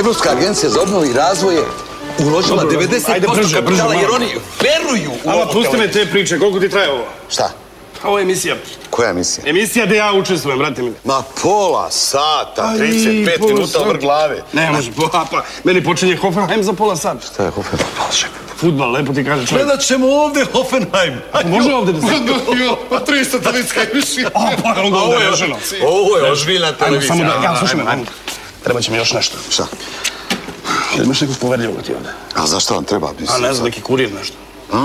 Evropska agencija za obnovu i razvoj je uložila Dobro, 90% ajde, brže, brže, kapitala jer oni veruju u Ama, ovo. pusti me te priče, koliko ti traje ovo? Šta? Ovo je emisija. Koja emisija? Emisija gdje ja učestvujem, brate mi. Ma pola sata, Aj, 35 pola minuta vrh glave. Ne, može, pa, pa, meni počinje Hoffenheim za pola sata. Šta je Hoffenheim? Futbal, lepo ti kaže čovjek. Gledat ćemo ovdje Hoffenheim. Može ovdje da se... Pa 300 televizijska emisija. O, pa, onda ovdje je ženo. Ovo je ozbiljna Ajmo, televizija. samo da, ja, slušaj me, Ajmo, ajmo. Treba će mi još nešto. Šta? Jel imaš nekog poverljivog ti ovdje? A zašto vam treba? A ne znam, neki kurir nešto. A,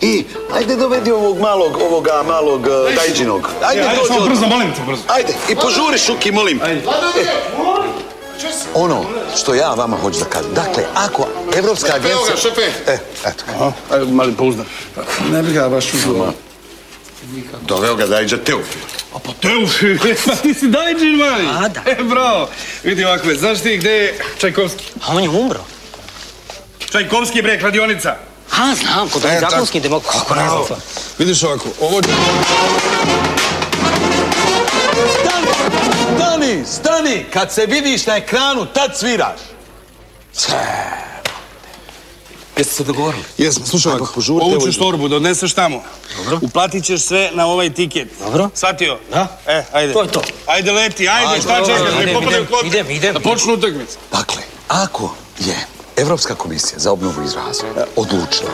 I, ajde dovedi ovog malog, ovoga malog uh, dajđinog. Ajde, Ajde, dođi samo brzo, molim te, brzo. Ajde, i požuri Šuki, molim. Ajde. Ono što ja vama hoću da kažem. Dakle, ako Evropska agencija... E, eto. Aha, ajde, mali pouzdan. Ne bi ga baš uzelo. Doveo ga dajđa Teofil. A pa Teufi, pa ti si dajđin, mali. A, da. E, bravo. Vidi ovako, znaš ti gde je Čajkovski? A on je umro. Čajkovski bre, kladionica. A, znam, kod ovih zakonskih demok... Kako ne znam to? Vidiš ovako, ovo... Stani! Stani! Stani! Kad se vidiš na ekranu, tad sviraš. Jeste se dogovorili? Jesmo, slušaj ovako, požurite, idu. torbu da odneseš tamo. Dobro. Uplatit ćeš sve na ovaj tiket. Dobro. Shvatio? Da. E, ajde. To je to. Ajde, leti, ajde, Ajde, šta čekaš? Ne popadaju klope. idem, idem. Da počnu utakmice. Dakle, ako je Evropska komisija za obnovu i razvoj odlučila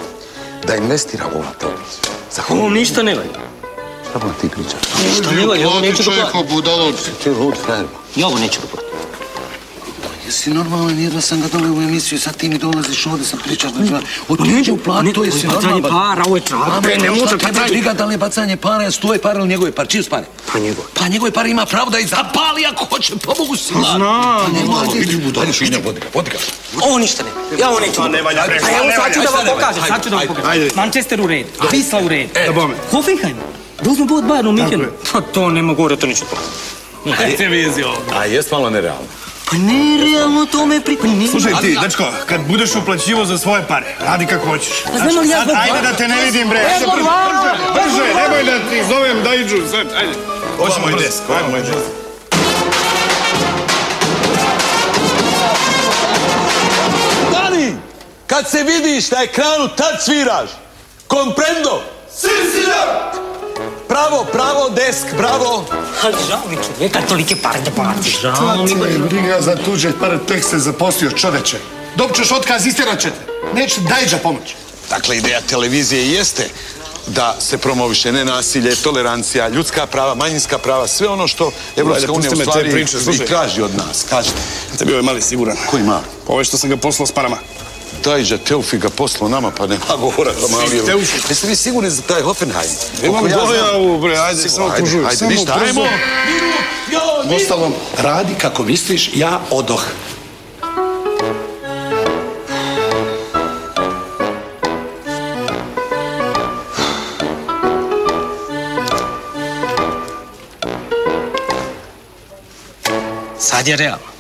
da investira u ovu televiziju, za Ovom ništa ne valja. Šta vam ti pričaš? Ništa ne valja, ovo neću da platim. Ti lud frajer. Ja ovo neću da platim. Jesi normalan, jedva sam ga dole u emisiju, sad ti mi dolaziš ovdje sam pričao. Otiđe u plan, to jesi Bacanje normalan. para, ovo je čape, ne može Tebe bacanje. briga da li je bacanje para, jesu tvoje pare ili njegove pare, čije su pare? Pa njegove. Pa njegove pare ima pravo da i zapali ako hoće, pa mogu si. znam, Pa ne malo, Idi u dalje šinja, vodi ga, vodi ga. Ovo ništa ne valja. Ja ovo neću da Ne valja, evo ne sad ću valja. da vam pokažem, sad ću da vam pokažem. Manchester u red, Wisla u red. Da bome. Hoffenheim, da bod Bayern u. Pa to nema gore, to neću da platim. Ajde, televizija ovdje. A jest malo nerealno. Pa nerealno to me pri... Pa ne- Slušaj ti, dečko, kad budeš uplaćivo za svoje pare, radi kako hoćeš. znam li ja zbog ajde da te ne vidim, bre. Brže, brže, brže, nemoj da ti zovem Dajđu, sad, ajde. Hoćemo moj brzo. desk, ovo je moj Ajmo, desk. Stani! Kad se vidiš na ekranu, tad sviraš. Comprendo? Pravo, pravo, desk, bravo. Ali žao mi čovjeka tolike pare da plati. Žao mi Tvoje briga za tuđe pare, tek se zaposlio čoveče. Dobit ćeš otkaz, istjerat ćete. Neće dajđa pomoć. Dakle, ideja televizije jeste da se promoviše nenasilje, tolerancija, ljudska prava, manjinska prava, sve ono što Evropska unija u stvari priče, i traži od nas. Kažete, Tebi je mali siguran. koji ima? Pa ovo je što sam ga poslao s parama. Dajđa Teufi ga poslao nama, pa nema govora za mali. Teufi. Jeste vi sigurni za taj Hoffenheim? Imam dojavu, bre, ajde, samo ajde, požuj. Ajde, samo ništa, ajmo. Ostalom, radi kako misliš, ja odoh. Sad je realno.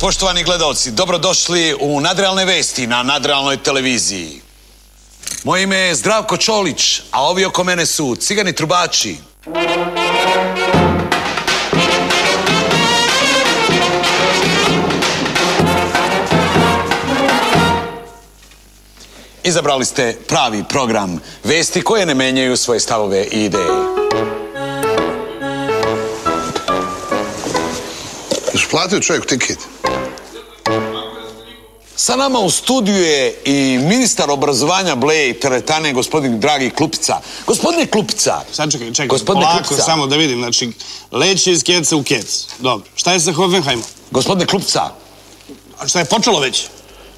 Poštovani gledalci. Dobrodošli u Nadrealne vesti na Nadrealnoj televiziji. Moje ime je Zdravko Čolić, a ovi oko mene su Cigani Trubači. Izabrali ste pravi program vesti koje ne menjaju svoje stavove i ideje. Platio čovjek tiket? Sa nama u studiju je i ministar obrazovanja Bleje i teretane, gospodin Dragi Klupica. Gospodine Klupica, Sad čekaj, čekaj, Gospodine polako, Klupica. samo da vidim, znači, leće iz keca u kec. Dobro, šta je sa Hoffenheimom? gospodine Klupica, A šta je počelo već?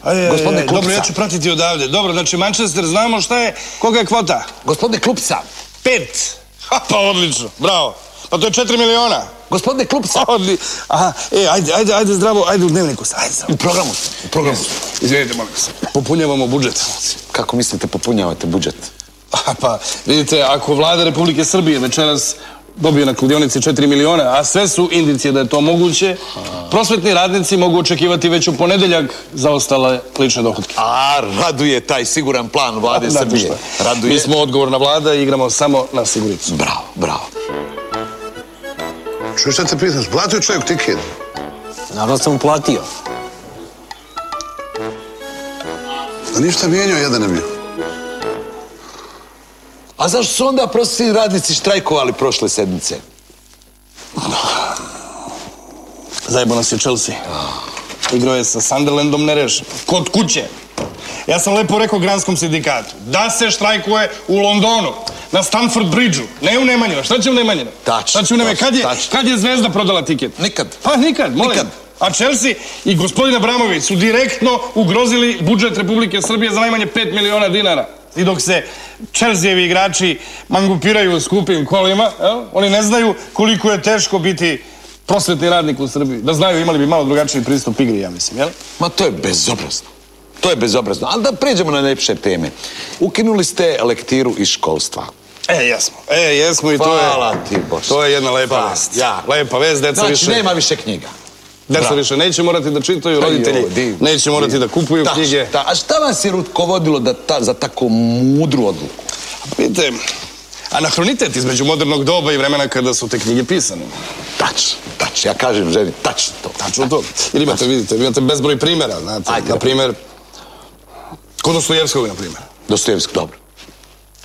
Ajde, Gospodine ajde, dobro, Klupca. ja ću pratiti odavde. Dobro, znači Manchester, znamo šta je, koga je kvota? Gospodine Klupca, Pet. Ha, pa odlično, bravo. Pa to je četiri miliona. Gospodine Odli... Aha, e, ajde, ajde, ajde zdravo, ajde u dnevniku, sam, ajde zdravo. u programu u programu. Izvinite, molim se. Popunjavamo budžet. Kako mislite popunjavate budžet? Pa, vidite, ako vlada Republike Srbije večeras dobije na kladionici 4 miliona, a sve su indicije da je to moguće, prosvetni radnici mogu očekivati već u ponedeljak zaostale lične dohodke. A, raduje taj siguran plan vlade Srbije. Raduje. Mi smo odgovorna vlada i igramo samo na siguricu. Bravo, bravo. Čuješ šta te pitaš? Platio čovjek tiket. Naravno sam uplatio. Da ništa mijenjao jedan je bio. A zašto su onda prosvjetni radnici štrajkovali prošle sedmice? Zajebo nas je Chelsea. Igrao je sa Sunderlandom nerešeno. Kod kuće. Ja sam lepo rekao granskom sindikatu da se štrajkuje u Londonu, na Stanford Bridgeu, ne u Nemanjinu. Šta će u Nemanjinu? Tačno, Šta će u Nemanjinu? Kad je, kad je Zvezda prodala tiket? Nikad. Pa nikad, molim. Nikad. A Chelsea i gospodin Abramović su direktno ugrozili budžet Republike Srbije za najmanje 5 miliona dinara. I dok se Chelseajevi igrači mangupiraju skupim kolima, jel, oni ne znaju koliko je teško biti prosvetni radnik u Srbiji. Da znaju, imali bi malo drugačiji pristup igri, ja mislim, jel? Ma to je bezobrazno. To je bezobrazno. Ali da pređemo na lepše teme. Ukinuli ste lektiru iz školstva. E, jesmo. E, jesmo i to je... Hvala ti, Bože. To je jedna lepa vest. ja. Lepa vest, deca Znači, više... nema više knjiga. Deca više neće morati da čitaju, roditelji neće morati da kupuju knjige. A šta vas je rukovodilo da ta, za tako mudru odluku? Vidite, anahronitet između modernog doba i vremena kada su te knjige pisane. Tačno, tačno. Ja kažem ženi, tačno to. Tačno to. Ili imate, vidite, imate bezbroj primjera, znate. Ajde. Na primjer, kod Dostojevskog, na primjer. Dostojevski, dobro.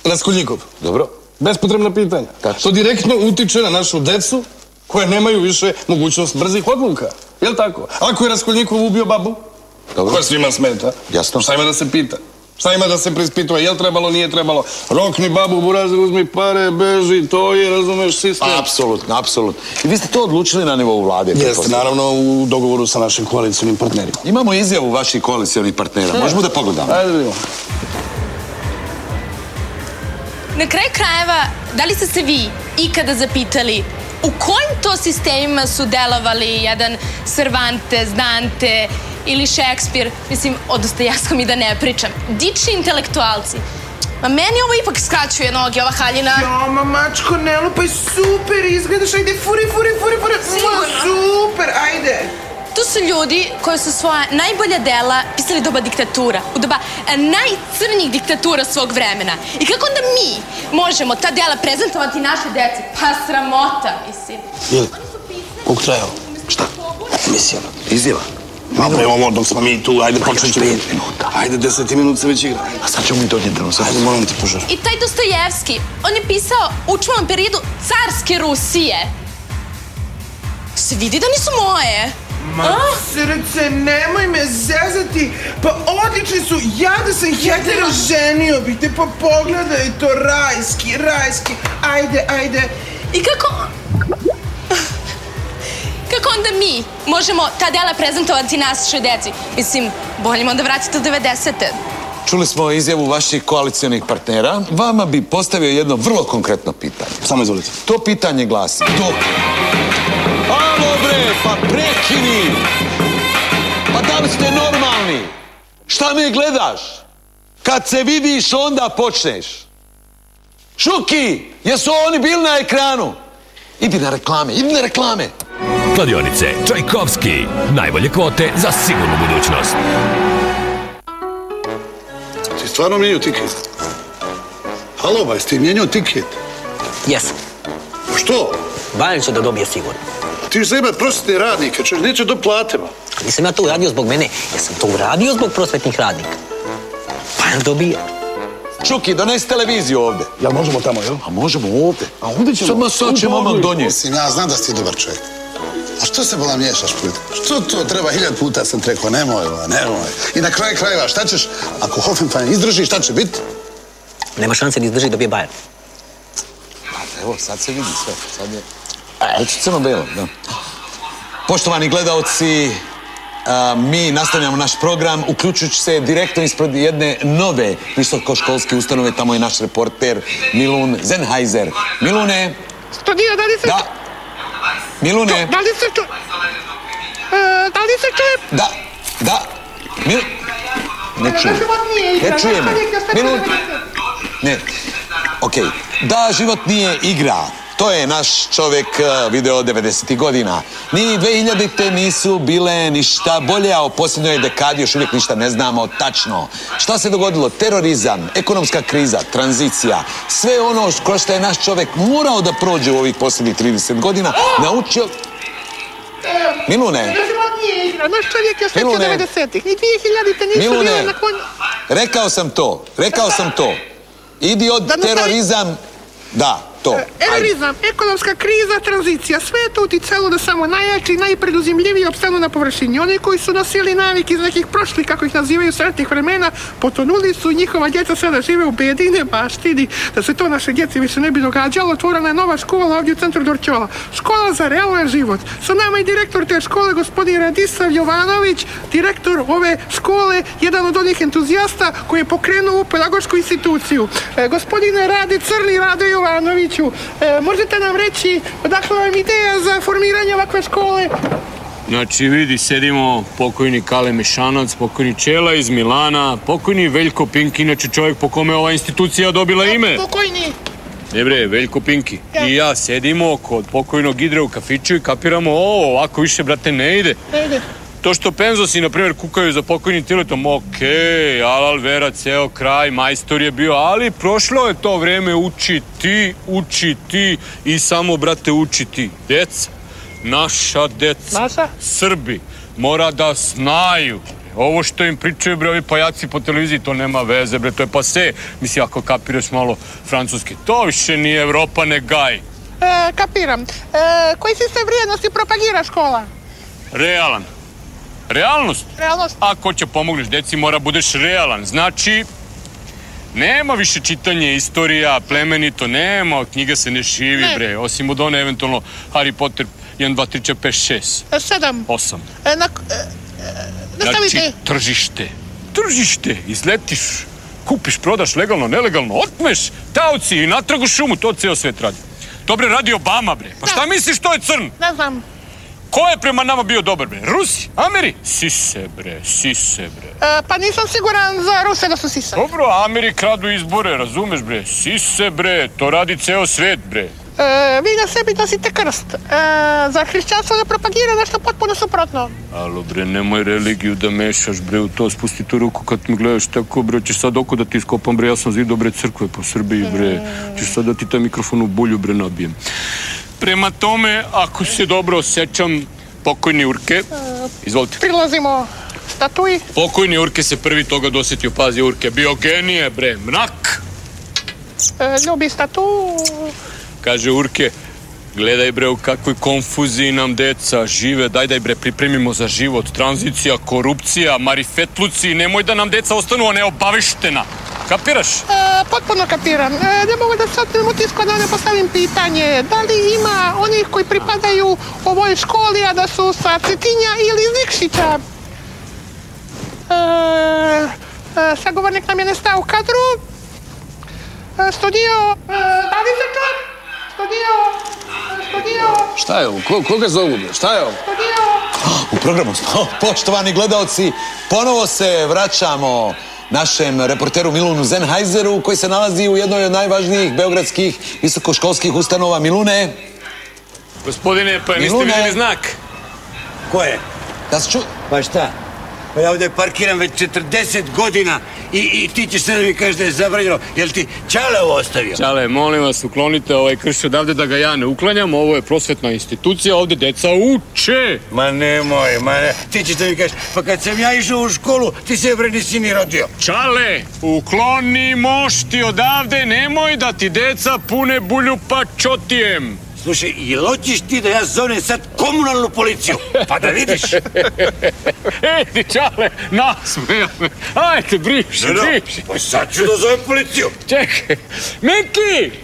Raskolnikov. Dobro? Bespotrebna pitanja. Tačno. To direktno utiče na našu decu koje nemaju više mogućnost brzih odluka. Jel tako? Ako je Raskolnikov ubio babu, Dobro. koja svima smeta, Jasno. šta ima da se pita? Šta ima da se prispituje? Jel trebalo, nije trebalo? Rokni babu, burazir, uzmi pare, beži, to je, razumeš, sistem. Apsolutno, apsolutno. I vi ste to odlučili na nivou vlade. Jeste, naravno, u dogovoru sa našim koalicijnim partnerima. Imamo izjavu vaših koalicionih partnera. Možemo da pogledamo? Ajde vidimo. Na kraju krajeva, da li ste se vi ikada zapitali u kojim to sistemima su delovali jedan Cervantes, Dante ili Šekspir, mislim, o Dostojevskom i da ne pričam, dični intelektualci. Ma meni ovo ipak skraćuje noge, ova haljina. Jo, ma mačko, ne lupaj, super izgledaš, ajde, furi, furi, furi, furi, Sigurno. super, ajde. To su ljudi koji su svoja najbolja dela pisali doba diktatura, u doba e, najcrnjih diktatura svog vremena. I kako onda mi možemo ta dela prezentovati naše deci? Pa sramota, mislim. Ili, koliko trajao? Šta? Mislim. Izjava. Ma bre, ovo dok smo mi tu, ajde počet ćemo. pet minuta. Ajde, deseti minut se već igra. A sad ćemo mi donijeti da nam se... Ajde, molim te, požar. I taj Dostojevski, on je pisao u čuvom periodu carske Rusije. Se vidi da nisu moje. Ma, srce, nemoj me zezati. Pa odlični su, ja da sam hetero ženio bih te, pa pogledaj to, rajski, rajski. Ajde, ajde. I kako... Kako onda mi možemo ta dela prezentovati našoj deci? Mislim, bolje im onda vratiti u 90. Čuli smo izjavu vaših koalicionih partnera. Vama bi postavio jedno vrlo konkretno pitanje. Samo izvolite. To pitanje glasi, dok... Alo bre, pa prekini! Pa da li ste normalni? Šta me gledaš? Kad se vidiš, onda počneš. Šuki, jesu oni bili na ekranu? Idi na reklame, idi na reklame. Kladionice Čajkovski. Najbolje kvote za sigurnu budućnost. Ti stvarno mijenjao tiket? Halo, ba, jesi ti mijenjao tiket? Jesam. Pa što? Bajan će da dobije sigurno. Ti ćeš zajebat prosjetne radnike, češ, neće do plate, ba. Nisam ja to uradio zbog mene, ja sam to uradio zbog prosvetnih radnika. Bajan dobija. Šuki, donesi televiziju ovde. Jel možemo tamo, jel? A možemo ovde. A ovdje ćemo. Samo sad ćemo odmah donijeti. Mislim, ja znam da si dobar čovjek. A što se bola miješaš put? Što to treba hiljad puta sam te rekao, nemoj, nemoj. I na kraju krajeva, šta ćeš, ako Hoffenheim izdrži, šta će biti? Nema šanse da izdrži dobije Bajan. Evo, sad se vidi sve. Sad je... Već crno-belo, da. Poštovani gledaoci, a, mi nastavljamo naš program, uključujući se direktno ispred jedne nove visokoškolske ustanove, tamo je naš reporter Milun Zenheiser. Milune, Studio, da li se... da. Milune, Da li se ču... E, da li se čuje? da, da. Mil... Ne čujem. Ne čuje me. Milun... Ne. Okej. Da, život nije igra. To je naš čovjek eh, video 90. godina. Ni 2000-te nisu bile ništa bolje, a o posljednjoj dekadi još uvijek ništa ne znamo tačno. Šta se dogodilo? Terorizam, ekonomska kriza, tranzicija, sve ono kroz što je naš čovjek morao da prođe u ovih posljednjih 30 godina, naučio... Milune. Naš čovjek je Milune. 90-ih. Ni 2000-te nisu Milune. bile nakon... rekao sam to, rekao sam to. Idi od terorizam, da, to. Ajde. Terorizam, ekonomska kriza, tranzicija, sve je to uticalo da samo najjači i najpreduzimljiviji opstanu na površini. Oni koji su nosili navik iz nekih prošlih, kako ih nazivaju, sretnih vremena, potonuli su i njihova djeca sada žive u bedi i nebaštini. Da se to naše djeci više ne bi događalo, otvorena je nova škola ovdje u centru Dorčola. Škola za realan život. Sa nama i direktor te škole, gospodin Radislav Jovanović, direktor ove škole, jedan od onih entuzijasta koji je pokrenuo ovu pedagošku instituciju. E, gospodine Rade Crni, Rade Jovanoviću, e, možete nam reći odakle vam ideja za formiranje ovakve škole? Znači vidi, sedimo pokojni Kale Mešanac, pokojni Čela iz Milana, pokojni Veljko Pinki, inače čovjek po kome ova institucija dobila ime. Pokojni. Ne bre, Veljko Pinki. I ja sedimo kod pokojnog Idre u kafiću i kapiramo, o, ovako više, brate, ne ide. Ne ide. To što penzosi, na primjer, kukaju za pokojnim tiletom, okej, alal vera, ceo kraj, majstor je bio, ali prošlo je to vreme učiti, učiti i samo, brate, učiti. Deca, naša deca, Naša? Srbi, mora da znaju. Ovo što im pričaju, bre, ovi pajaci po televiziji, to nema veze, bre, to je pase. Mislim, ako kapiraš malo francuski, to više nije Evropa, ne gaj. E, kapiram. E, koji sistem vrijednosti propagira škola? Realan. Realnost. Realnost. Ako će pomogneš deci, mora budeš realan. Znači, nema više čitanje istorija, plemenito, nema, knjiga se ne živi, Ne. bre. Osim od one, eventualno, Harry Potter 1, 2, 3, 4, 5, 6, E, sedam. 8. E, na, e, e, nastavite. Znači, tržište. Tržište. Izletiš, kupiš, prodaš legalno, nelegalno, otmeš, tauci i natrag u šumu, to ceo svet radi. Dobre radi Obama, bre. Pa šta misliš, to je crn? Ne znam. Ko je prema nama bio dobar, bre? Rusi? Ameri? Sise, bre, sise, bre. E, pa nisam siguran za Ruse da su sisa. Dobro, Ameri kradu izbore, razumeš, bre? Sise, bre, to radi ceo svet, bre. E, vi na sebi nosite krst. E, za hrišćanstvo ne propagira nešto potpuno suprotno. Alo, bre, nemoj religiju da mešaš, bre, u to spusti tu ruku kad me gledaš tako, bre, ćeš sad oko da ti iskopam, bre, ja sam zidao, bre, crkve po Srbiji, bre, ćeš sad da ti taj mikrofon u bulju, bre, nabijem. Prema tome, ako se dobro osjećam, pokojni Urke, izvolite. Prilazimo statuji. Pokojni Urke se prvi toga dosjetio, pazi Urke, bio genije, bre, mrak. E, ljubi statu. Kaže Urke, gledaj bre u kakvoj konfuziji nam deca žive, daj daj bre pripremimo za život, tranzicija, korupcija, marifetluci, nemoj da nam deca ostanu neobaveštena. Kapiraš? E, potpuno kapiram. E, ne mogu da se otmem utisku da ne postavim pitanje. Da li ima onih koji pripadaju ovoj školi, a da su sa Cetinja ili iz Nikšića? E, e, sagovornik nam je nestao u kadru. E, studio, e, da li se e, studio, Šta je ovo? Ko, koga zovu? Šta je ovo? U programu smo. Poštovani gledalci, ponovo se vraćamo našem reporteru Milunu Zenheiseru koji se nalazi u jednoj od najvažnijih beogradskih visokoškolskih ustanova Milune. Gospodine, pa niste vidjeli znak? Ko je? Da se ču... Pa šta? Pa ja ovdje parkiram već 40 godina i, i ti ćeš sad da mi kažeš da je zabranjeno. Jel ti Čale ovo ostavio? Čale, molim vas, uklonite ovaj krš odavde da ga ja ne uklanjam. Ovo je prosvetna institucija, ovde deca uče. Ma nemoj, ma ne. Ti ćeš da mi kažeš, pa kad sam ja išao u školu, ti se bre nisi ni rodio. Čale, ukloni mošti odavde, nemoj da ti deca pune bulju pačotijem. Slušaj, jel hoćeš ti da ja zovem sad komunalnu policiju? Pa da vidiš. Ej, ti čale, nasmeja me. Ajde, briši, briši. Pa sad ću da zovem policiju. Čekaj, Miki!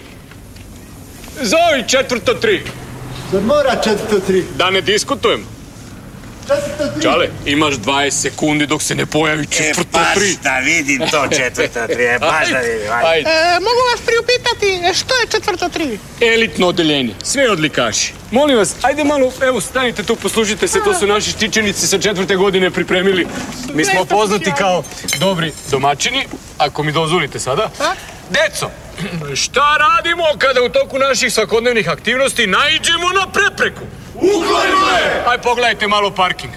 Zovi četvrto tri. Sad mora četvrto tri. Da ne diskutujem. Čale, imaš 20 sekundi dok se ne pojavi četvrto baš tri. da vidim to četvrto tri, e, baš da vidim, ajde. E, mogu vas priupitati, e, što je četvrto tri? Elitno odeljenje, sve odlikaši. Molim vas, ajde malo, evo stanite tu, poslušajte se, to su naši štičenici sa četvrte godine pripremili. Mi smo poznati kao dobri domaćini, ako mi dozvolite sada. Deco, šta radimo kada u toku naših svakodnevnih aktivnosti naiđemo na prepreku? Uklonimo je! Aj pogledajte malo parking.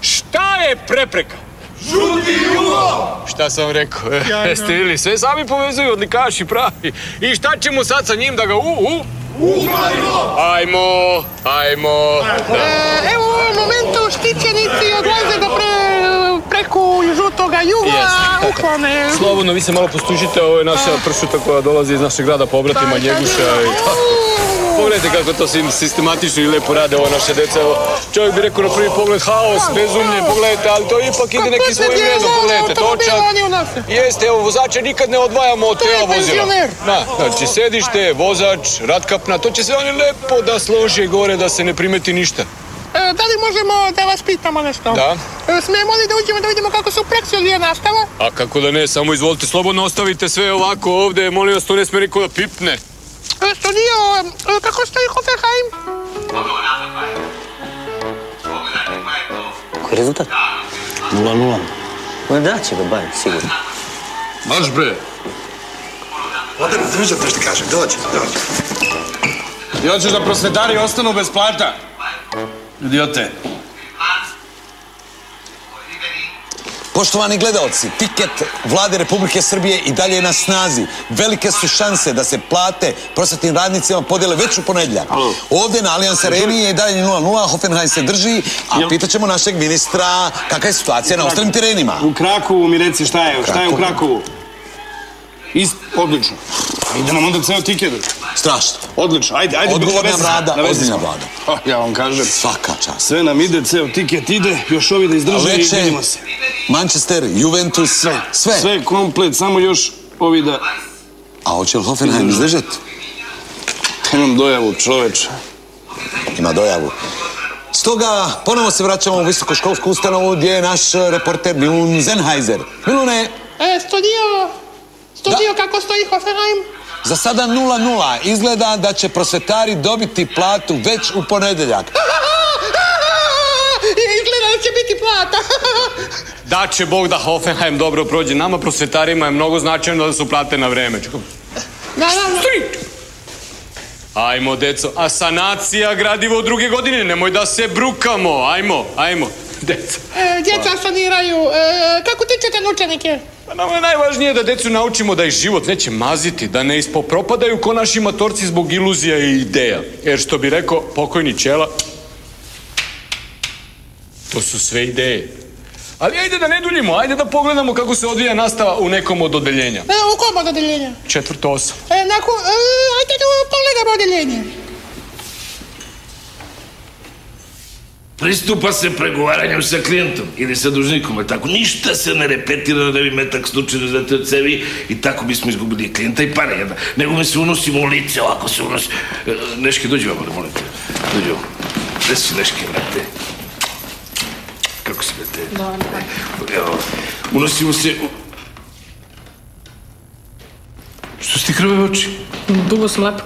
Šta je prepreka? Žuti jugo! Šta sam rekao? Jeste vidjeli, sve sami povezuju odlikaši pravi. I šta ćemo sad sa njim da ga u... u... Uklonimo! Ajmo, ajmo. E, evo u ovom momentu štićenici odlaze da pre, preku žutoga juga Jeste. uklone. Slobodno, vi se malo postužite, ovo je naša pršuta koja dolazi iz našeg grada pobratima Njeguša i tako. Pogledajte kako to sistematično i lepo rade ovo naše deca. Evo, čovjek bi rekao na prvi pogled haos, bezumlje, pogledajte, ali to ipak ide neki svojim redom, pogledajte, točak. Jeste, evo, vozače nikad ne odvajamo od tela vozila. Da, znači, sedište, vozač, ratkapna, to će se oni lepo da slože gore, da se ne primeti ništa. E, da li možemo da vas pitamo nešto? Da. E, smijemo li da uđemo da vidimo kako se u praksi odvija nastava? A kako da ne, samo izvolite, slobodno ostavite sve ovako ovde, molim vas, to ne smije niko da pipne. E, studio, kako stoji Hoffenheim? Koji je rezultat? 0-0. Ma da će ga Bayern, sigurno. Marš bre. Ode, to što ti kažem, dođi, dođi. I hoćeš da prosvetari ostanu bez plata? Idiote. Poštovani gledaoci, tiket vlade Republike Srbije i dalje je na snazi. Velike su šanse da se plate prosvetnim radnicima podele već u ponedjeljak. Ovdje na Allianz Areni je i dalje 0-0, Hoffenheim se drži, a pitaćemo našeg ministra kakva je situacija na ostalim terenima. U Krakovu mi reci šta je, šta je u Krakovu. Krakovu? Ist, odlično. Ide nam onda ceo tiket. Strašno. Odlično, ajde, ajde. Odgovorna vlada, ozbiljna vlada. Oh, ja vam kažem. Svaka čast. Sve nam ide, ceo tiket ide, još ovi da izdrže i vidimo se. Manchester, Juventus, sve. Sve. Sve komplet, samo još ovi da... A hoće li Hoffenheim izdržati? Imam dojavu, čoveče. Ima dojavu. Stoga ponovo se vraćamo u visokoškolsku ustanovu gdje je naš reporter Milun Zenheiser. Milune, E, studio, studio, kako stoji Hoffenheim? Za sada 0-0. Izgleda da će prosvetari dobiti platu već u ponedeljak. Izgleda da će biti plata. Da će Bog da Hoffenheim dobro prođe. Nama prosvetarima je mnogo značajno da su plate na vreme. Naravno. Ajmo, deco. A sanacija gradivo druge godine. Nemoj da se brukamo. Ajmo, ajmo. Deco. E, djeca saniraju. E, kako tičete učenike? Pa nama je najvažnije da decu naučimo da ih život neće maziti, da ne ispopropadaju ko naši matorci zbog iluzija i ideja. Jer što bi rekao pokojni Čela, to su sve ideje. Ali ajde da ne duljimo, ajde da pogledamo kako se odvija nastava u nekom od odeljenja. E, u kom od odeljenja? Četvrto osam. E, nakon, e, ajde da pogledamo odeljenje. Pristupa se pregovaranjem sa klijentom ili sa dužnikom, ali tako ništa se ne repetira da bi metak slučajno znate od cevi i tako bismo izgubili klijenta i pare jedna. Nego mi se unosimo u lice, ovako se unosi. E, Neške, dođi vam, molim te. Dođi vam. Gde si Neške, brate? Kako si, brate? Dobro. Evo, unosimo se u... Što si ti krve oči? Dugo sam lepa.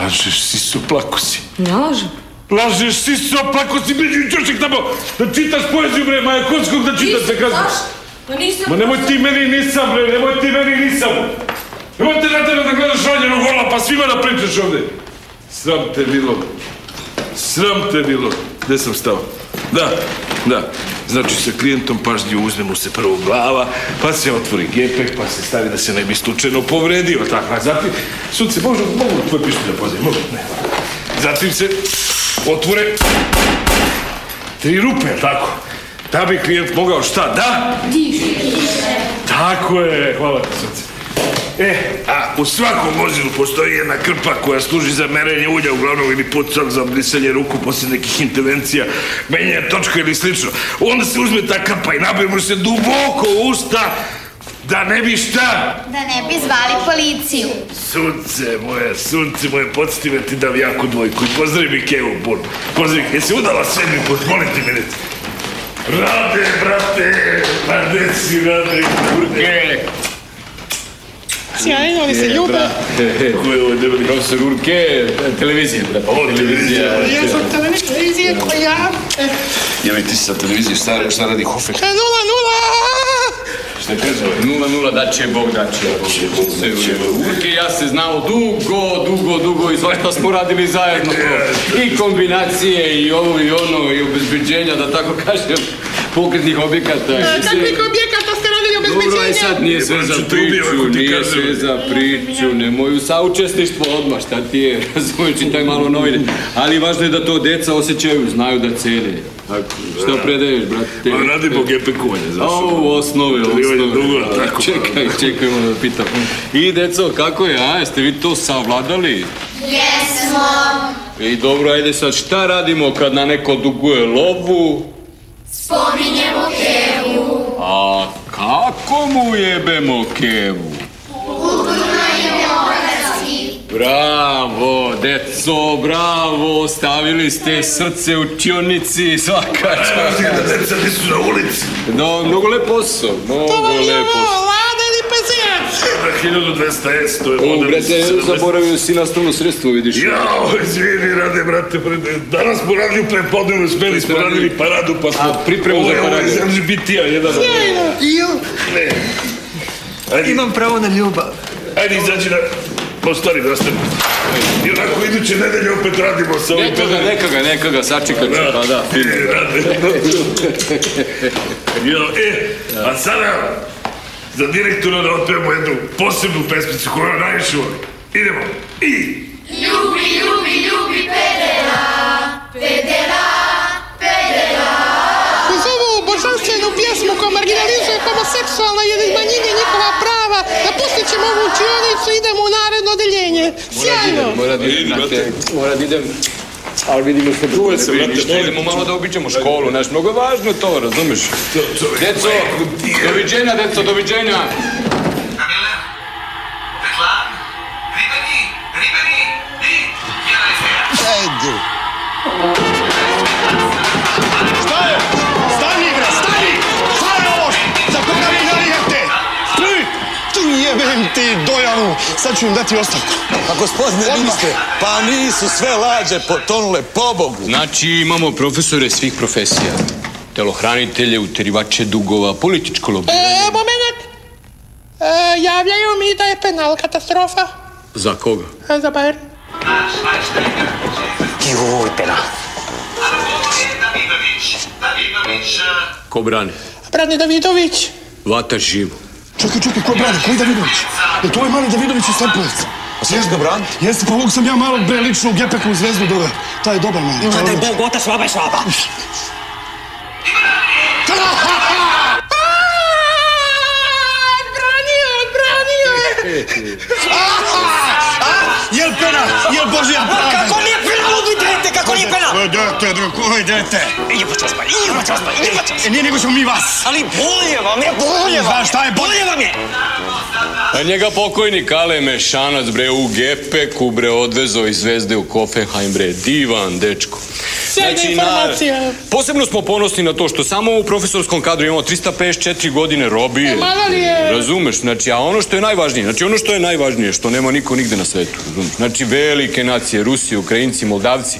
Lažeš, siso, plako si. Ne lažem. Lažeš, siso, plako si, beđi čošek tamo da čitaš poeziju, bre, Maja Kockog da čitaš se kazno. Pa nisam... Ma nemoj ti meni nisam, bre, nemoj ti meni nisam. Nemoj te na tebe da gledaš ranjenu gola, pa svima da pričaš ovde. Sram te bilo. Sram te bilo. Gde sam stao? Da, da. Znači, sa klijentom pažljivo uzme mu se prvo glava, pa se otvori gepek, pa se stavi da se ne bi slučajno povredio, tako. A zatim, sudce, mogu, mogu tvoj pištolj da pozivam, mogu, ne. Zatim se otvore tri rupe, tako? Da bi klijent mogao šta, da? Tako je, hvala ti srce. E, a u svakom vozilu postoji jedna krpa koja služi za merenje ulja, uglavnom ili pucak za brisanje ruku poslije nekih intervencija, menjanja točka ili slično. Onda se uzme ta krpa i nabije mu se duboko u usta Da ne bi šta? Da ne bi zvali policiju. Sunce moje, sunce moje, podsjeti me ti da li jako dvojku i pozdravi mi Kevu Bun. Pozdravi, jesi udala sedmi put, molim ti mene. Rade, brate, pa gde si, Rade, kurke? Sjajno, oni se ljube. Ko je ovo debeli? Profesor Urke, televizija, brate. Ovo televizija. Ja sam televizije koja... E, Ja mi ti sa televizije, šta, šta radi Hofer? nula, nula! Што кажува? да че Бог, да че Бог. Урке јас се знао дуго, дуго, дуго и зашто смо радили заедно. И комбинација и ово и оно и обезбеđenja да тако кажем покритних објеката. Какви објеката сте радили обезбеđenja? Добро е сад ние све за причу, ние све за причу, не моју саучесништво одма, шта ти е, разумеш и тај мало новине. Али важно е да тоа деца осеќају, знају да цели. Šta predaješ, brate? Ma radimo gepekovanje, zašto? O, osnove, osnove. duga, tako. Čekaj, čekaj, malo da pitam. I, deco, kako je, a? Jeste vi to savladali? Jesmo. I dobro, ajde sad, šta radimo kad na neko duguje lovu? Spominjemo Kevu. A kako mu jebemo kevu? Bravo, deco, bravo, stavili ste srce u čionici, svaka čast. Da deca nisu na ulici. No, mnogo lep posao, mnogo lep posao. Lada ili pezijac? 1200 S, to je O, moderni brate, zaboravio si nastavno sredstvo, vidiš. Jao, izvini, rade, brate, pred- danas smo radili u prepodnevnoj smeni, smo radili paradu, pa smo... A, pripremu Ovo za je- Ovo paradu. je iz LGBT-a, jedan... Jo, Ne. Imam pravo na ljubav. ajde, izađi na... Pa stari, vrastani. I onako iduće nedelje opet radimo sa ovim... Neka ga, neka ga, neka ga, sačekat ću, pa da. E, e, a sada za direktora da otpevamo jednu posebnu pesmicu koju ona najviše voli. Idemo. I... Ljubi, ljubi, ljubi pedera. Pedera, pedera. Uz ovu božanstvenu pjesmu koja marginalizuje homoseksualna jer izmanjine njihova prava, ovu učionicu i idemo u naredno odeljenje. Sjajno! Mora da idem, brate, mora da idem. Ali vidimo što čuje se, brate, što idemo malo da obiđemo školu, znaš, mnogo je važno to, razumeš? Deco, doviđenja, deco, doviđenja. Ti dojavu, sad ću im dati ostavku. Pa gospodine ministre, pa nisu sve lađe potonule, pobogu. Znači, imamo profesore svih profesija. Telohranitelje, uterivače dugova, političko lobby. E, moment. E, javljaju mi da je penal katastrofa Za koga? e, za Bayern. Juj, pena. Ko brani? Brani Davidović. Vata živo. Čekaj, čekaj, ko brani? Koji Davidović? Je to je mali Davidović iz Slepovica. A sve ga braniti? Jeste, pa ovog sam ja malog bre lično u Gepeku u zvezdu doveo. Taj je dobar mali. No, taj je. Bog, otac, švaba je švaba. Odbranio, odbranio je. Jel pena? Jel Božja pravda? Kako dete, kako nije pena? Koje dete, bre, koje dete? Pa časpa, idi pa časpa, idi pa časpa. E, nije nego smo mi vas. Ali bolje vam je, bolje vam. Znaš šta je bolje? Bolje vam je. A njega pokojni Kale Mešanac, bre, u Gepeku, bre, odvezo iz Zvezde u Kofenheim, bre, divan, dečko. Sjajna informacija. posebno smo ponosni na to što samo u profesorskom kadru imamo 354 godine robije. E? Razumeš, znači, a ono što je najvažnije, znači ono što je najvažnije, što nema niko nigde na svetu, razumeš, znači velike nacije, Rusi, Ukrajinci, Moldavci,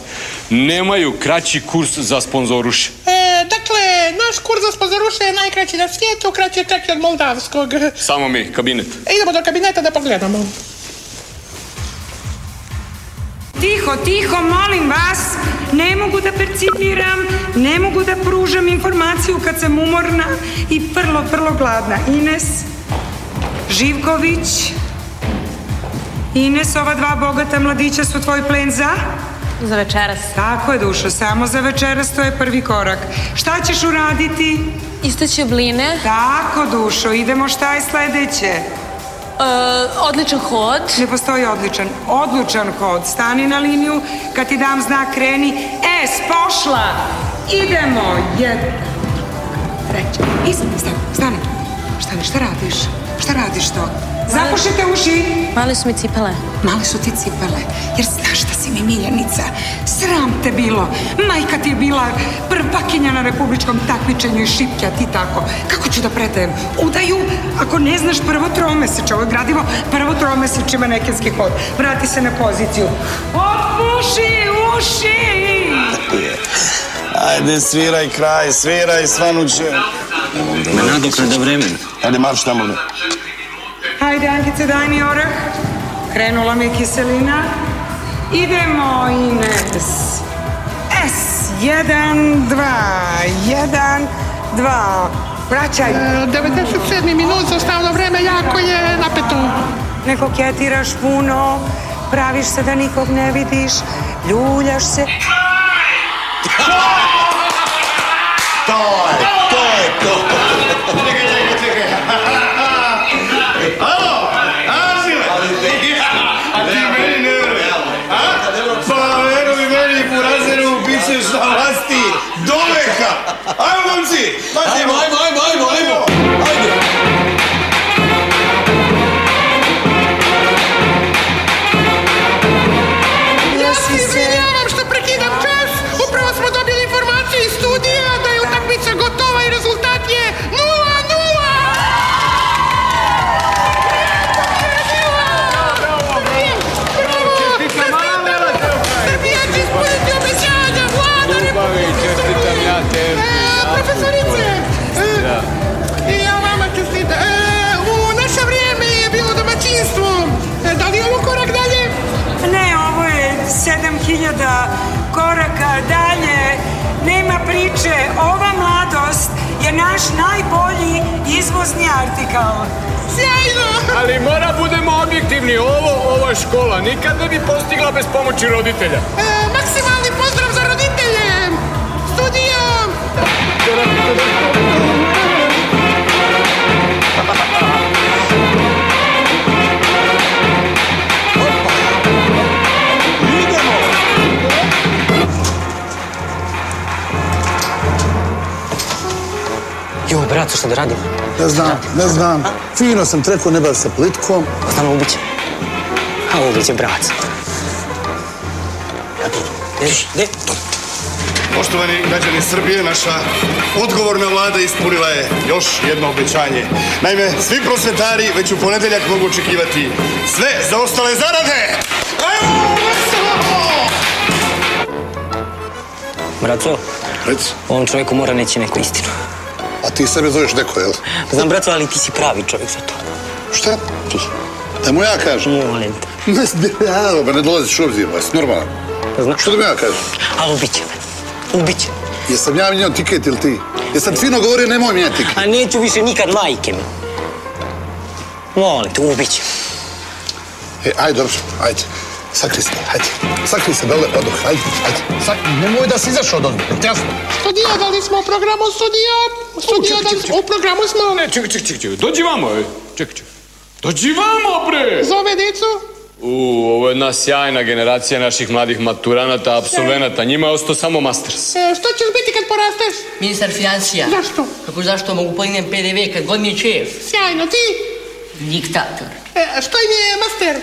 nemaju kraći kurs za sponzoruše. E, dakle, naš kurs za sponzoruše je najkraći na svijetu, kraći je čak i od moldavskog. Samo mi, kabinet. E, idemo do kabineta da pogledamo. Tiho, tiho, molim vas, ne mogu da percipiram, ne mogu da pružam informaciju kad sam umorna i vrlo, vrlo gladna. Ines, Živković, Ines, ova dva bogata mladića su tvoj plen za? Za večeras. Tako je, dušo, samo za večeras, to je prvi korak. Šta ćeš uraditi? Istaći obline. Tako, dušo, idemo šta je sledeće? E, odličan hod. Ne postoji odličan. Odlučan hod. Stani na liniju, kad ti dam znak kreni. Es, pošla! Idemo! Jedna, treća. I sad, stani, stani. Stani, šta radiš? Šta radiš to? Zapušite uši. Mali su mi cipele. Mali su ti cipele, jer znaš da si mi miljenica. Sram te bilo. Majka ti je bila prvakinja na republičkom takmičenju i šipke, a ti tako. Kako ću da predajem? Udaju, ako ne znaš prvo tromeseče. Ovo je gradivo prvo tromeseče manekenski hod. Vrati se na poziciju. Opuši uši! Ajde, sviraj kraj, sviraj, svanuće. Me nadoknada vremena. Ajde, marš tamo. bre. Hajde, Ankice, daj mi orah. Krenula mi je kiselina. Idemo, Ines. S, jedan, dva, jedan, dva. Vraćaj. E, 97. minut za ostalo vreme jako je napeto. Ne koketiraš puno, praviš se da nikog ne vidiš, ljuljaš se. To je, to je to. Ova škola nikad ne bi postigla bez pomoći roditelja. E, maksimalni pozdrav za roditelje! Studio! Joj, braco, šta da radim? Ne znam, ne znam. Fino sam trekao, ne bav se plitkom. Ostano ubiće. A braco. Gde? Poštovani građani Srbije, naša odgovorna vlada ispunila je još jedno obećanje. Naime, svi prosvetari već u ponedeljak mogu očekivati sve zaostale zarade. Evo! Braco, Reci, ovom čovjeku mora neći neku istinu. a ti sebe zoveš neko, jel? Znam, braco, ali ti si pravi čovjek za to. Šta? Da mu ja kažem? Molim te. Ne, ja, ba ne dolaziš u obzir, vas, normalno. Znam. Što da mi ja kažem? Ali ubiće me. Ubiće. Jesam ja mijenjao tiket ili ti? Jesam fino govorio nemoj mijenjati tiket. A neću više nikad majke mi. Molim te, ubiće. E, ajde, dobro, ajde. Sakri se, ajde. Sakri se dole, odoh, ajde, ajde. Sak... Nemoj da si izašao od ovdje, ti jasno? Studio, da li smo u programu studio? Studio, da li smo u programu smo? Ne, čekaj, čekaj, čekaj, dođi vamo, ej. Čekaj, čekaj. Dođi vamo, bre! Zove decu? U, ovo je jedna sjajna generacija naših mladih maturanata, absolvenata. Njima je ostao samo masters. E, što ćeš biti kad porasteš? Ministar financija. Zašto? Kako zašto mogu podignem PDV kad god mi je čef? Sjajno, ti? Diktator. E, što im je master?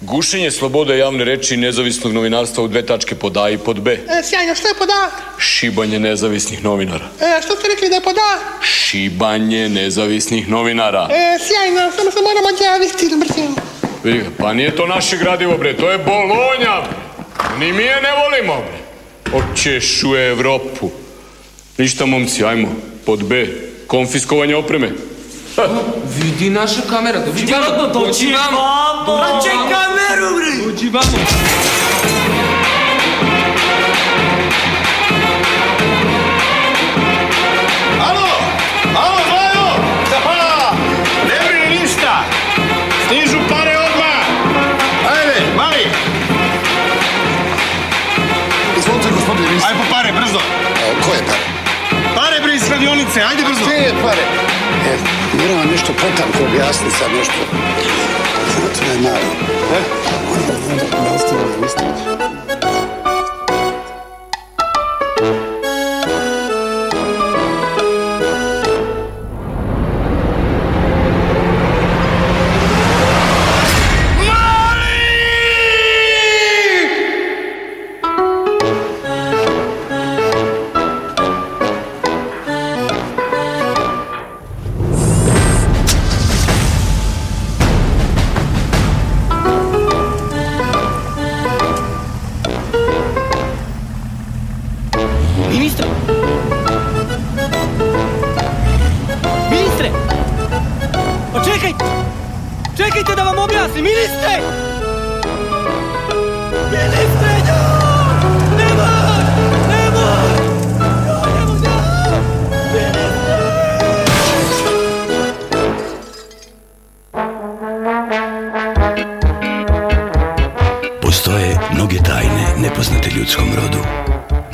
Gušenje slobode javne reči i nezavisnog novinarstva u dve tačke pod A i pod B. E, sjajno, što je pod A? Šibanje nezavisnih novinara. E, što ste rekli da je pod A? Šibanje nezavisnih novinara. E, sjajno, samo se moramo odjaviti, dobar cijelo. Pa nije to naše gradivo, bre, to je Bolonja. Ni mi je ne volimo, bre. Hoćeš u Evropu. Ništa, momci, ajmo. Pod B. Konfiskovanje opreme. Vidi naša kamera, dođi Vidi vamo, vamo, dođi vamo. Vraćaj kameru, bre. Dođi vamo. Vi Ajde po pare, brzo! Koje pare? Pare bre iz radionice, ajde brzo! Čije pare? E, moram vam nešto potanko objasniti sad nešto. Znate da je mali. E? On je da ostavio nepoznate ljudskom rodu.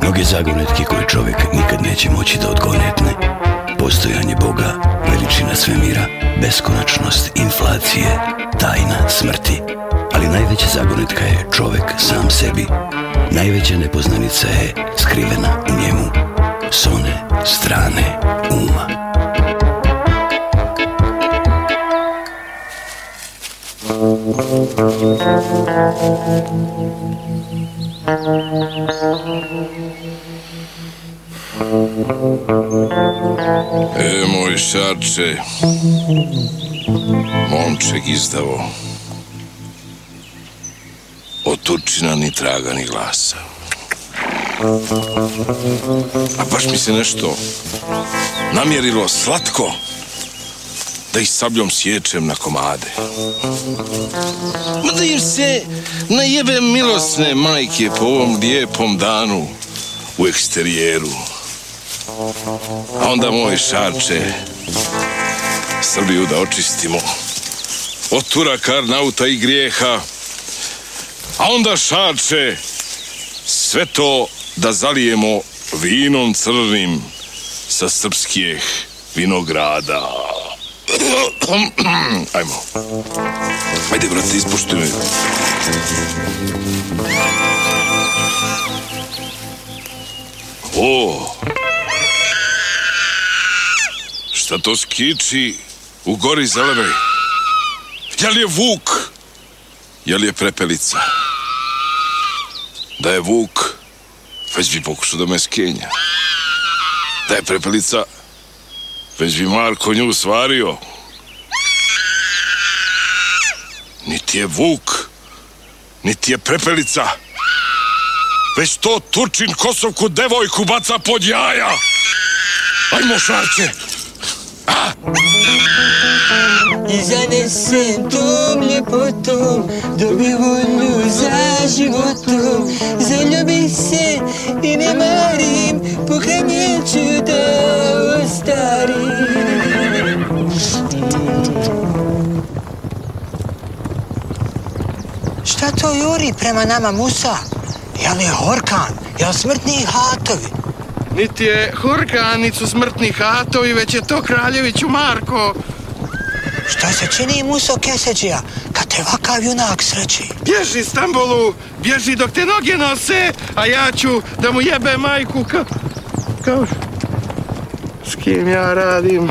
Mnoge zagonetke koje čovjek nikad neće moći da odgonetne. Postojanje Boga, veličina svemira, beskonačnost inflacije, tajna smrti. Ali najveća zagonetka je čovjek sam sebi. Najveća nepoznanica je skrivena u njemu. S one strane uma. E, moj šarče, momčeg izdavo. Od Turčina ni traga ni glasa. A baš mi se nešto namjerilo slatko da ih sabljom sječem na komade. Ma da im se najebe milosne majke po ovom lijepom danu u eksterijeru. A onda moj šarče, Srbiju da očistimo od turaka, nauta i grijeha. A onda šarče, sve to da zalijemo vinom crnim sa srpskih vinograda. Ajmo. Ajde, brate, ispuštuj me. O! Šta to skiči u gori zelenoj? Jel je vuk? Jel je prepelica? Da je vuk, već bi pokušao da me skenja. Da je prepelica, već bi Marko nju svario. Niti je vuk, niti je prepelica. Već to Turčin kosovku devojku baca pod jaja. Ajmo, šarče. I zanesem tom ljepotom Dobi volju za životom Zaljubim se i ne marim Pokraj ću da ostarim Šta to juri prema nama Musa? Jel je Horkan? Jel smrtni hatovi? Niti je Hurkan, niti su smrtni hatovi, već je to kraljeviću Marko. Šta se čini Muso Keseđija kad te vakav junak sreći? Bježi Stambolu, bježi dok te noge nose, a ja ću da mu jebe majku kao... kao... S kim ja radim?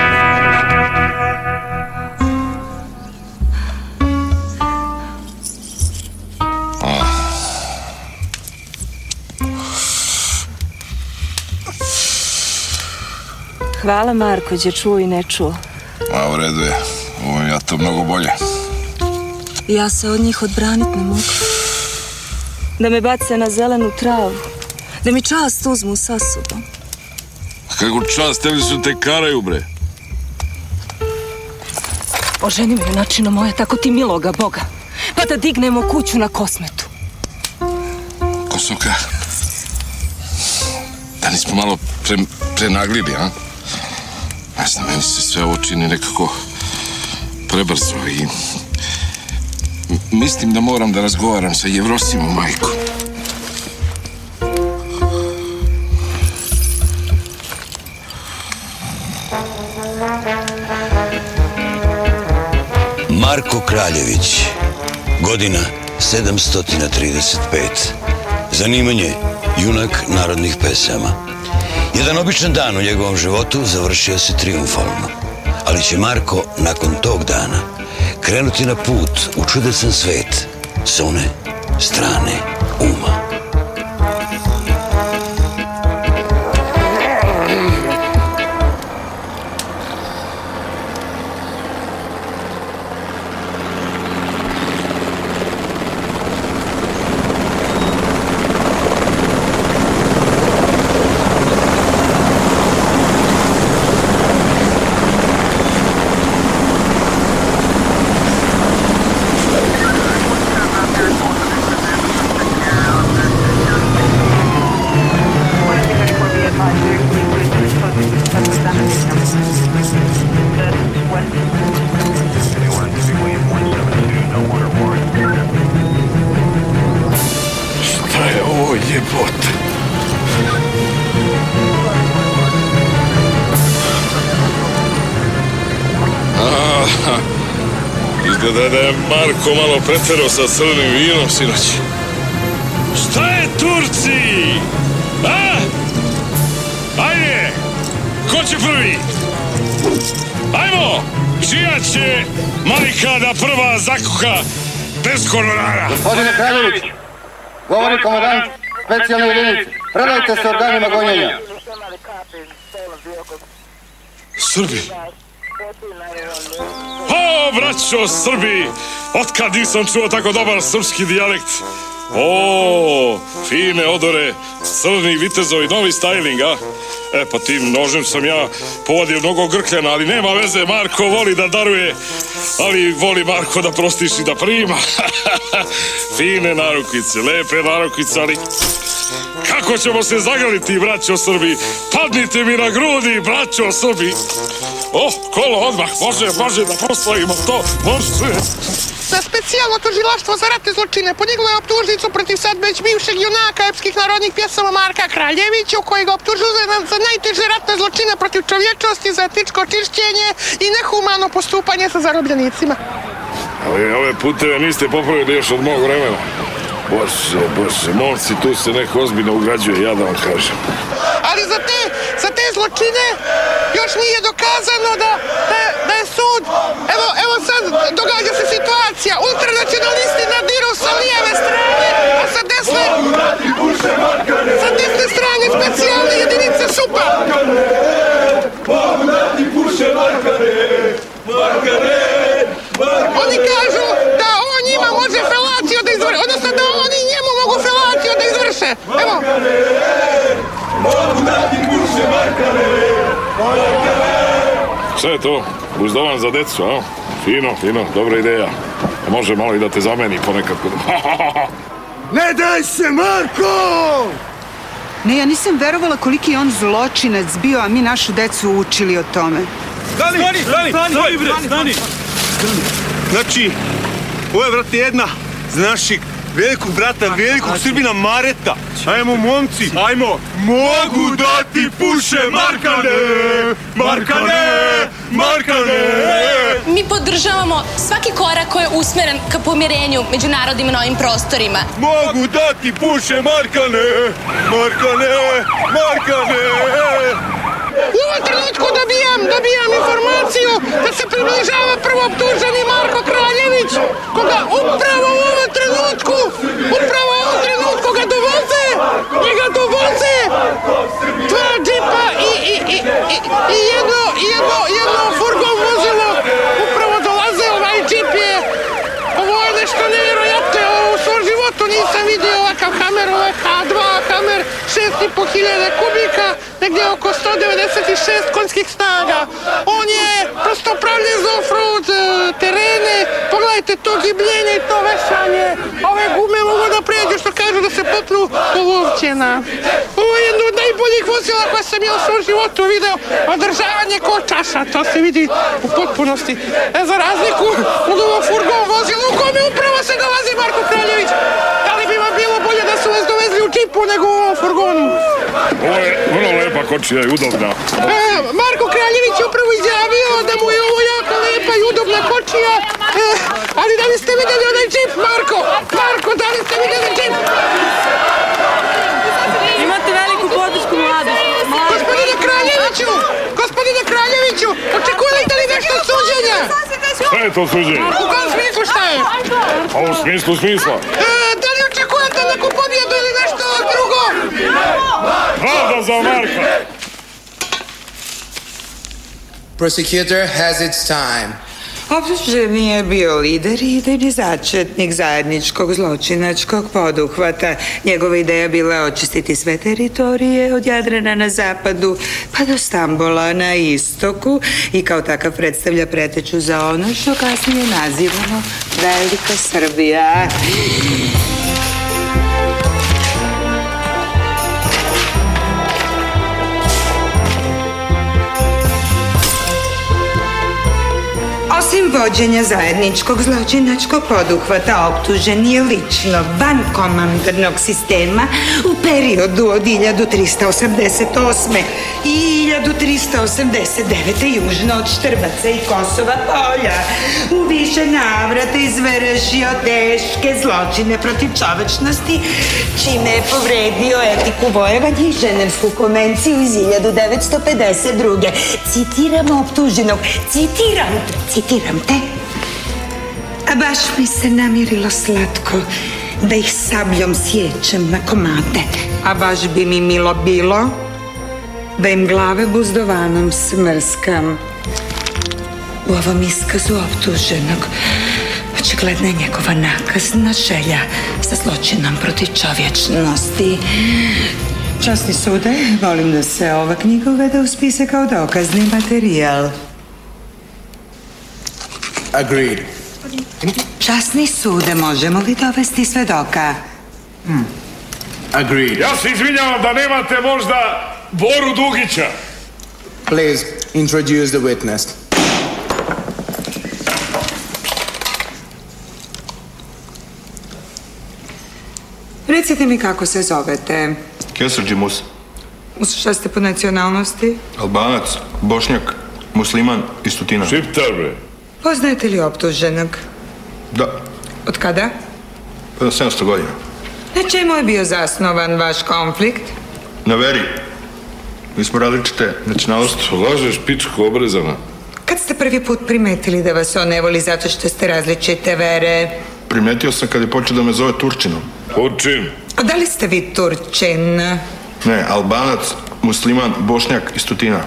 Hvala Marko, gdje čuo i ne čuo. A u redu je. Ovo ja to mnogo bolje. Ja se od njih odbranit ne mogu. Da me bace na zelenu travu. Da mi čast uzmu sa sobom. Kako čast, tebi su te karaju, bre. Oženi me načino moje, tako ti miloga Boga. Pa da dignemo kuću na kosmetu. Kosoka. Da nismo malo pre, prenaglili, a? Meni se sve ovo čini nekako prebrzo i... Mislim da moram da razgovaram sa Jevrosimom majkom. Marko Kraljević, godina 735. Zanimanje, junak narodnih pesama. Jedan običan dan u njegovom životu završio se triumfalno. Ali će Marko nakon tog dana krenuti na put u čudesan svet s one strane uma. Marko malo preterao sa crvenim vinom sinoć. Šta je Turci? A? Ajde! Ko će prvi? Ajmo! Čija će majka da prva zakuha bez honorara? Gospodine Kraljević, govori komandant specijalne jedinice. Predajte se organima gonjenja. Srbi. O, braćo Srbi, otkad nisam čuo tako dobar srpski dijalekt. O, fine odore, crni vitezovi, novi styling, a? E, pa tim nožem sam ja povadio mnogo grkljana, ali nema veze, Marko voli da daruje, ali voli Marko da prostiš i da prima. fine narukvice, lepe narukvice, ali kako ćemo se zagrliti, braćo Srbi? Padnite mi na grudi, braćo Srbi. Oh, kolo odmah, može, može da proslavimo to, može. Za specijalno tužilaštvo za ratne zločine podiglo je optužnicu protiv sad već bivšeg junaka epskih narodnih pjesama Marka Kraljevića u koji ga optužuju za, za najteže ratne zločine protiv čovječnosti, za etičko čišćenje i nehumano postupanje sa zarobljenicima. Ali ove puteve niste popravili još od mog vremena. Bože, bože, momci, tu se neko ozbiljno ugrađuje, ja da vam kažem. Ali za te, za te zločine još nije dokazano da, da, da je sud... Evo, evo sad događa se situacija. Ultranacionalisti nadiru sa lijeve strane, a sa desne... Sa desne strane specijalne jedinice SUPA. Oni kažu da on njima može felaciju da izvrše, da izvrše. Evo. Sve je to, uzdovan za decu, a? Fino, fino, dobra ideja. Može malo i da te zameni ponekad. Ne daj se, Marko! Ne, ja nisam verovala koliki je on zločinac bio, a mi našu decu učili o tome. Stani, stani, stani, stani, bre, stani. Znači, ovo je, brate, jedna za našeg velikog brata, velikog Srbina Mareta. Ajmo, momci, ajmo. Mogu da ti puše, Markane, Markane, Markane. Mi podržavamo svaki korak koji je usmeren ka pomirenju među narodima na ovim prostorima. Mogu da ti puše, Markane, Markane, Markane. U ovom trenutku dobijam, dobijam informaciju da se približava prvo optuženi Marko Kraljević, koga upravo u ovom trenutku, upravo u ovom trenutku ga dovoze, njega dovoze dva džipa i, i, i, i, jedno, jedno, jedno furgon 6.500 kubika, negdje oko 196 konjskih snaga. On je prostopravljen za offroad e, terene, pogledajte to gibljenje i to vešanje. Ove gume mogu da pređu što kažu da se popnu u lovčina. Ovo je jedno od najboljih vozila koje sam je u svom životu video. Održavanje ko čaša, to se vidi u potpunosti. E, za razliku od ovog furgova vozila u kome upravo se nalazi Marko Kraljević džipu nego u ovom furgonu? Ovo je vrlo lepa kočija i udobna. E, Marko Kraljević je upravo izjavio da mu je ovo jako lepa i udobna kočija. E, ali da li ste vidjeli onaj džip, Marko? Marko, da li ste vidjeli džip? Imate veliku podršku mladih. Gospodine Kraljeviću! Gospodine Kraljeviću! Očekujete li nešto suđenja? Šta je to suđenje? U kom smislu šta je? A u smislu smisla. E, da li očekujete neku pobjedu ili? Pravda za Marka! Prosecutor has its time. Optuženi je bio lider i idejni začetnik zajedničkog zločinačkog poduhvata. Njegova ideja bila je očistiti sve teritorije od Jadrana na zapadu pa do Stambola na istoku i kao takav predstavlja preteču za ono što kasnije nazivamo Velika Srbija. Vođenja zajedničkog zločinačkog poduhvata, optužen je lično van komandarnog sistema u periodu od 1388. i 1389. južno od Štrbaca i Kosova polja. U više navrata izvršio teške zločine protiv čovečnosti, čime je povredio etiku vojevanja i Ženevsku konvenciju iz 1952. Citiram optuženog, citiram, citiram te. A baš mi se namirilo slatko da ih sabljom sjećem na komate. A baš bi mi milo bilo da im glave buzdovanom smrskam. U ovom iskazu optuženog očigledna je njegova nakazna želja sa zločinom protiv čovječnosti. Časni sude, molim da se ova knjiga uvede u spise kao dokazni materijal. Agreed. Časni sude, možemo li dovesti svedoka? Agreed. Ja se izvinjavam da nemate možda Boru Dugića. Please introduce the witness. Recite mi kako se zovete. Kesarđi Musa. Šta ste po nacionalnosti? Albanac, Bošnjak, musliman i stutina. Šiptar, bre. Poznajete li optuženog? Da, Od kada? pa da 700 godina. Na čemu je bio zasnovan vaš konflikt? Na veri. Mi smo različite nacionalnosti. Lažeš, pičko obrezana. Kad ste prvi put primetili da vas on ne voli zato što ste različite vere? Primetio sam kad je počeo da me zove Turčinom. Turčin? A da li ste vi Turčin? Ne, Albanac, musliman, Bošnjak i stutina.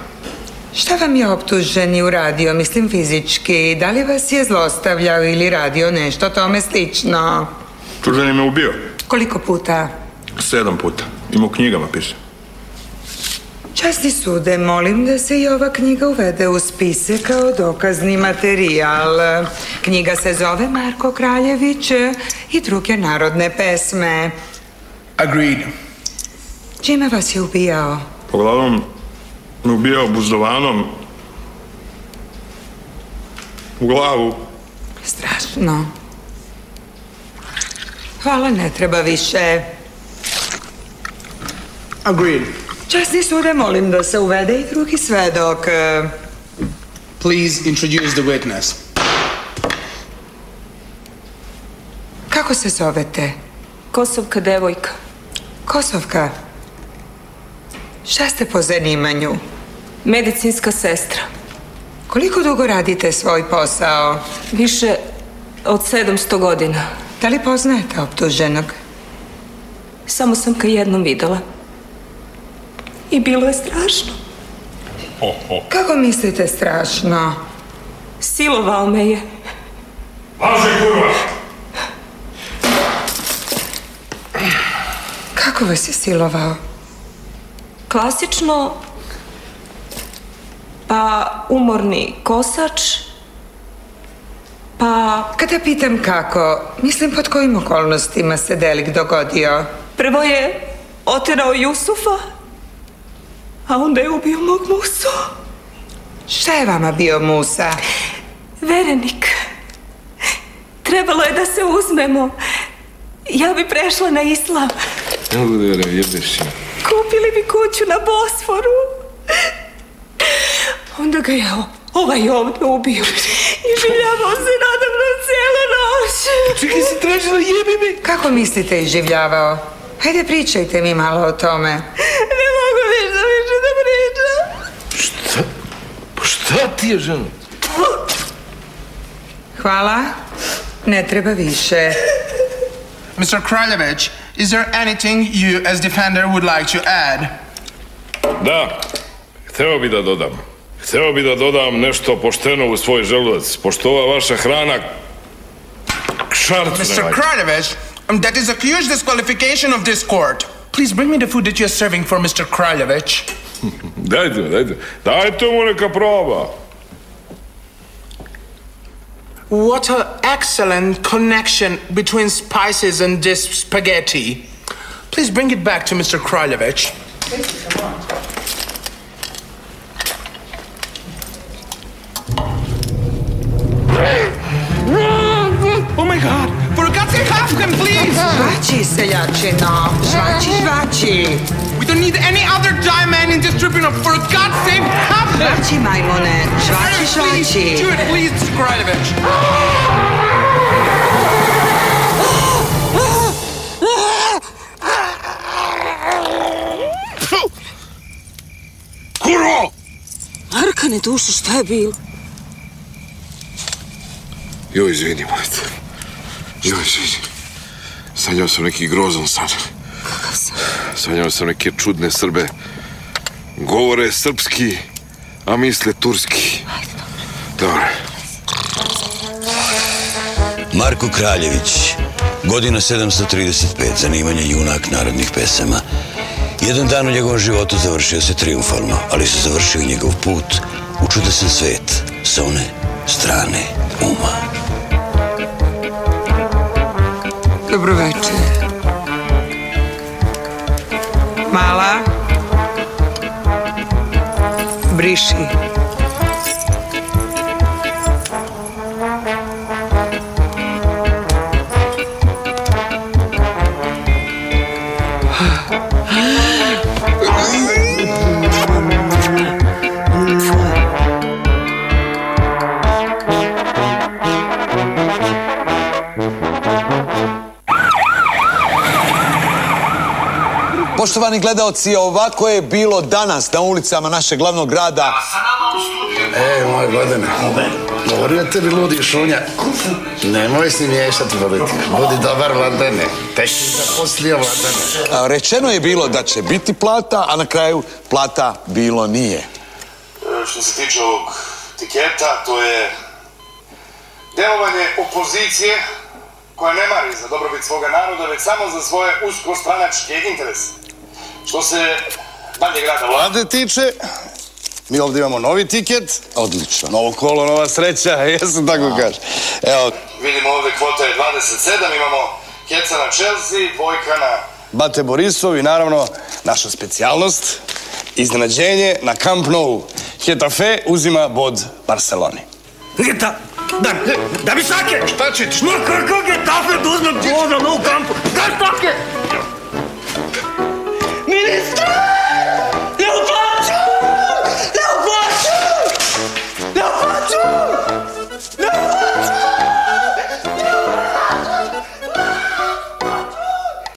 Šta vam je optuženi uradio, mislim fizički? Da li vas je zlostavljao ili radio nešto tome slično? Je me ubio. Koliko puta? Sedam puta. Ima u knjigama piše. Časni sude, molim da se i ova knjiga uvede u spise kao dokazni materijal. Knjiga se zove Marko Kraljević i druge narodne pesme. Agreed. Čime vas je ubijao? Uglavnom ubijao buzdovanom u glavu. Strašno. Hvala, ne treba više. Agreed. Časni sude, molim da se uvede i drugi svedok. Please introduce the witness. Kako se zovete? Kosovka devojka. Kosovka. Šta ste po zanimanju? Medicinska sestra. Koliko dugo radite svoj posao? Više od 700 godina. Da li poznajete optuženog? Samo sam ga jednom videla. I bilo je strašno. Kako mislite strašno? Silovao me je. Laže, kurva! Kako vas je silovao? Klasično, pa umorni kosač, pa... Kada pitam kako, mislim pod kojim okolnostima se delik dogodio? Prvo je oterao Jusufa, a onda je ubio mog musu. Šta je vama bio Musa? Verenik. Trebalo je da se uzmemo. Ja bi prešla na islam. Ne bude da jebeš je. Kupili bi kuću na Bosforu. Onda ga je ovaj ovdje ubio. I življavao se nadamno cijelu noć. Čekaj si tražila jebi me. Kako mislite iživljavao? Hajde pričajte mi malo o tome. Ne mogu ništa više da pričam. Pa šta ti je, žena? Hvala. Ne treba više. Mr. Kraljevic, is there anything you as defender would like to add? Da, hteo bi da dodam. Hteo bi da dodam nešto pošteno u svoj želudac, pošto ova vaša hrana šarcu Mr. Kraljevic, um, that is a huge disqualification of this court. Please bring me the food that you're serving for Mr. Kraljevic. Dajte, dajte, dajte mu neka proba. What an excellent connection between spices and this spaghetti. Please bring it back to Mr. Kraljevic. Žvači, seljačino. Žvači, žvači. We don't need any other die man in this tribunal. For God's sake, have them! Žvači, majmune. Žvači, žvači. Do it, please, Kraljević. Kurvo! Arkane, dušo, šta je bilo? Joj, izvini, majte. Joj, izvini. Sanjao sam neki grozan san. Kakav sam? Sanjao sam neke čudne Srbe. Govore srpski, a misle turski. Dobro. Marko Kraljević, godina 735, zanimanje junak narodnih pesama. Jedan dan u njegovom životu završio se triumfalno, ali se završio i njegov put u čudesan svet sa one strane uma. Dobro večer. Mala. Briši. Poštovani gledaoci, ovako je bilo danas na ulicama našeg glavnog grada. E, moj Gordane, govorio tebi ludi šunja. Nemoj si miješati politiku. Budi dobar vladane. Tek si zaposlio vladane. Rečeno je bilo da će biti plata, a na kraju plata bilo nije. E, Što se tiče ovog tiketa, to je djelovanje opozicije koja ne mari za dobrobit svoga naroda, već samo za svoje uskostranačke interese. Što se dalje grada vlade tiče, mi ovdje imamo novi tiket. Odlično. Novo kolo, nova sreća, jesam tako kaže. Evo, vidimo ovdje kvota je 27, imamo Keca na Chelsea, dvojka na Bate Borisov i naravno naša specijalnost, iznenađenje na Camp Nou. Hetafe uzima bod Barceloni. Geta, da, da mi sake! Šta će ti? Ma kako Getafe da uzme boda na u kampu? Da sake! Ministro! Eu faço!